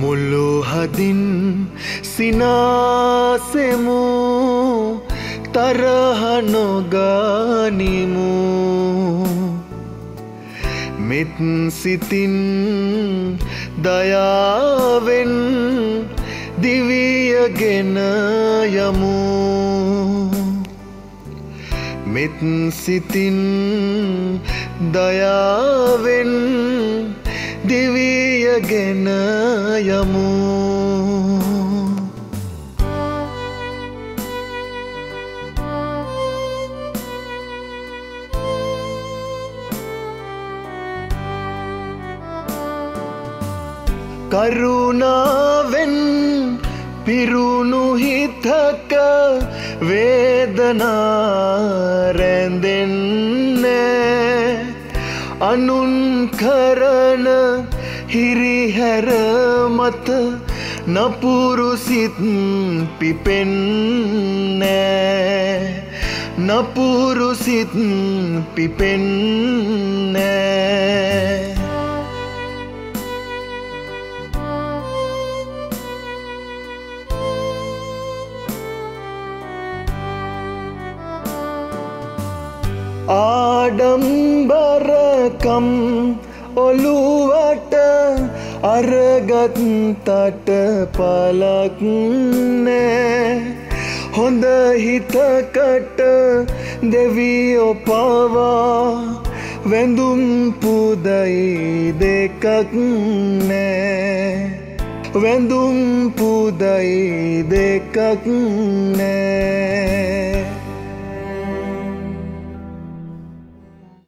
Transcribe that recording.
මුල්ලු හදින් සිනාසෙමු තරහනොගනිමු මෙත් සිතින් දයාවෙන් දිවියගෙන යමු. මෙත් සිතින් දයාවෙන් දිවියගෙන යමු. කරුණාවෙන් පිරුණු හිතක වේදනාරැඳෙන්නේ. අනුන් කරන හිරිහැර මත නපුරුසිත් පිපෙන්නෑ නපුරුසිත් පිපෙන්නෑ ආඩම්බරකම් ඔළුවට අරගත්තට පලක් නෑ. හොඳ හිතකට දෙවියෝ පවා වැඳුම් පුදයි දෙකක් නෑ. වැඳුම් පුදයි දෙකක් නෑ.